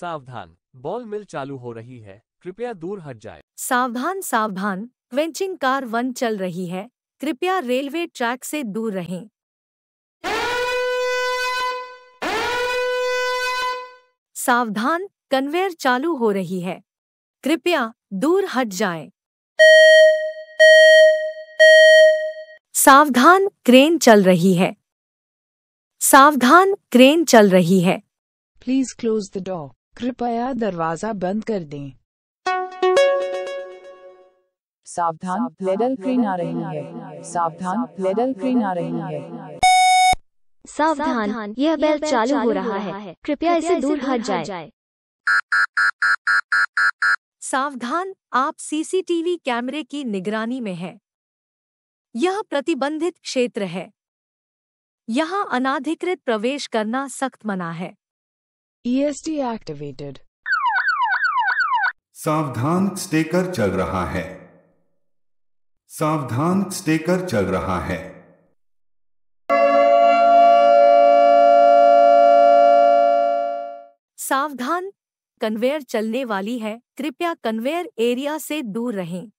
सावधान बॉल मिल चालू हो रही है कृपया दूर हट जाए। सावधान सावधान क्वेंचिंग कार वन चल रही है कृपया रेलवे ट्रैक से दूर रहें। सावधान कन्वेयर चालू हो रही है कृपया दूर हट जाएँ। सावधान क्रेन चल रही है। सावधान क्रेन चल रही है। प्लीज़ क्लोज द डोर कृपया दरवाज़ा बंद कर दें। सावधान लेडल क्रेन आ रही है। सावधान लेडल क्रेन आ रही है। सावधान यह बेल्ट चालू हो रहा है कृपया इसे दूर हट जाए। सावधान आप सीसीटीवी कैमरे की निगरानी में हैं। यह प्रतिबंधित क्षेत्र है। यहाँ अनाधिकृत प्रवेश करना सख्त मना है। ESD activated. सावधान स्टेकर चल रहा है। सावधान स्टेकर चल रहा है। सावधान कन्वेयर चलने वाली है। कृपया कन्वेयर एरिया से दूर रहें।